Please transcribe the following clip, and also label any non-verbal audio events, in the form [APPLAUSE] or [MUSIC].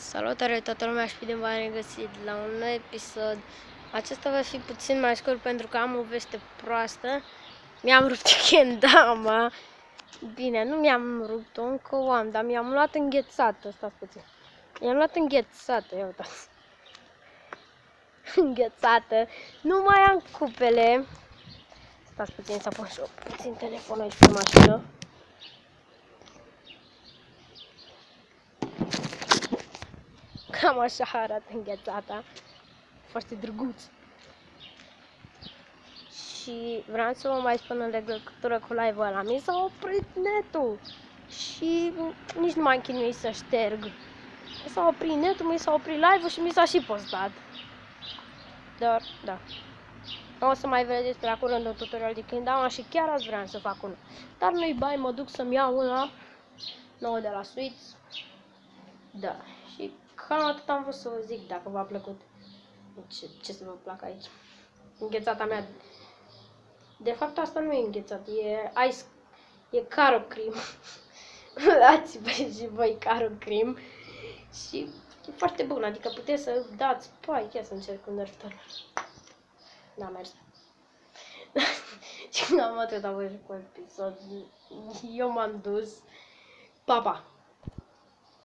Salutare toată lumea și bine v-am regăsit la un nou episod. Acesta va fi puțin mai scurt pentru că am o veste proastă. Mi-am rupt [LAUGHS] kendama. Bine, nu mi-am rupt-o, încă o am, dar mi-am luat înghețată, stați puțin. Mi-am luat înghețată, ia uitați. [LAUGHS] înghețată. Nu mai am cupele. Stați puțin să pun și puțin telefonul aici pe mașină. Cam așa arată înghețata. Foarte drăguț. Și vreau să vă mai spun în legătură cu live-ul ăla. Mi s-a oprit netul. Și nici nu m-am chinuit să șterg. Mi s-a oprit netul, mi s-a oprit live-ul și mi s-a și postat. Dar, da. O să mai vedeți pe curând un tutorial de când am și chiar ați vrea să fac una. Dar nu-i bai, mă duc să-mi iau una nouă de la Sweets. Da. Și cam atât am vrut să vă zic, dacă v-a plăcut. Ce, ce să vă placă aici? Înghețata mea. De fapt, asta nu e înghețat, e ice, e caro cream. [LAUGHS] Dați-vă și voi caro cream. Și e foarte bun, adică puteți să dați, pai, chiar să încerc un nerftor. N-a mers. [LAUGHS] și am atât am văzut cu episod. Eu m-am dus. Pa, pa!